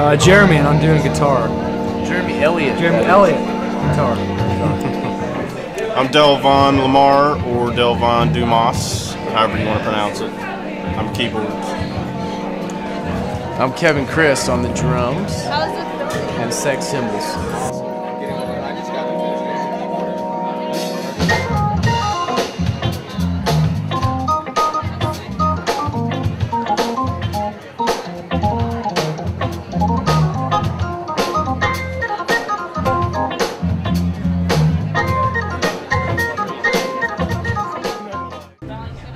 Uh, Jeremy, and I'm doing guitar. Jeremy Elliott. Jeremy Elliott, guitar. I'm Delvon Lamar or Delvon Dumas, however you want to pronounce it. I'm keyboards. I'm Kevin Chris on the drums and sex symbols.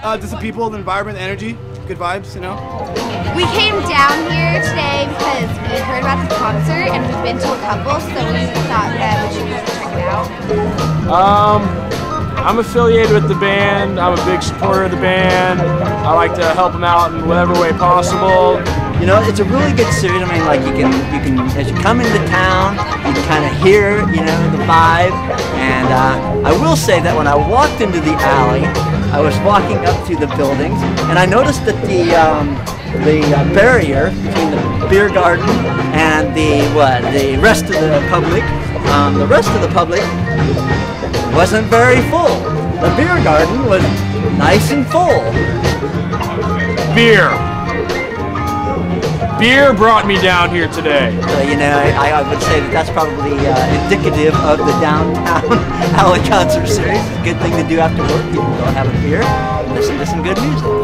Uh, just the people, the environment, the energy, good vibes, you know. We came down here today because we heard about the concert and we've been to a couple, so we thought that we should go check it out. Um, I'm affiliated with the band. I'm a big supporter of the band. I like to help them out in whatever way possible. You know, it's a really good series. I mean, like you can, you can, as you come into town, you kind of hear, you know, the vibe. And uh, I will say that when I walked into the alley, I was walking up to the buildings, and I noticed that the um, the uh, barrier between the beer garden and the what the rest of the public, um, the rest of the public wasn't very full. The beer garden was nice and full. Beer. Beer brought me down here today. You know, I, I would say that that's probably uh, indicative of the downtown alley concert series. Good thing to do after work. People go have a beer, and listen to some good music.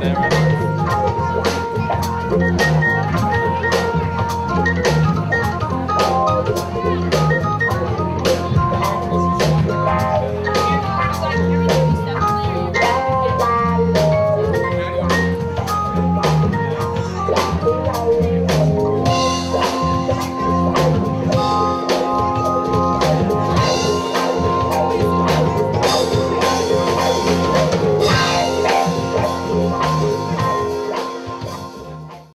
there.